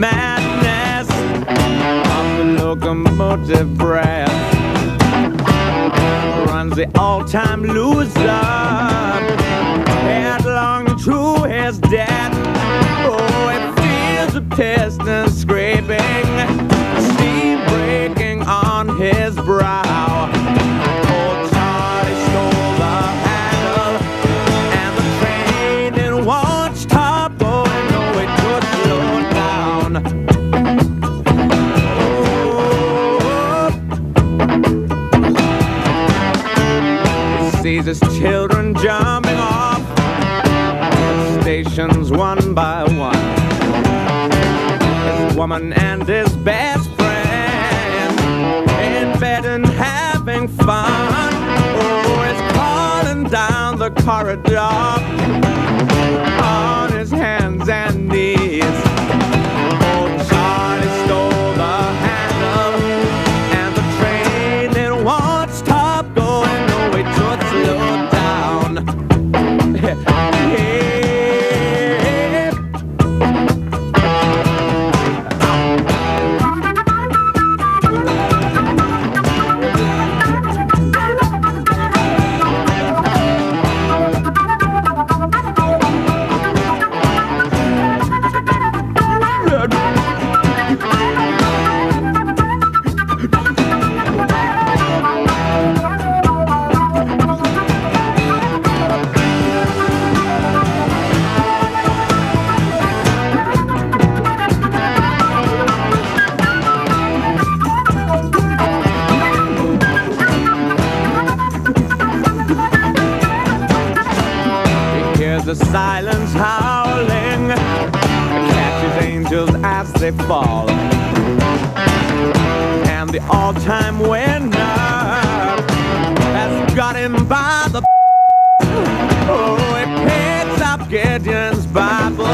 madness. Of the locomotive breath. Runs the all-time loser. Headlong to his death. Oh, it feels the piston scraping, sees his children jumping off stations one by one. His woman and his best friend in bed and having fun. Oh, he's crawling down the corridor they fall. And the all-time winner has got him by the Oh, he picks up Gideon's Bible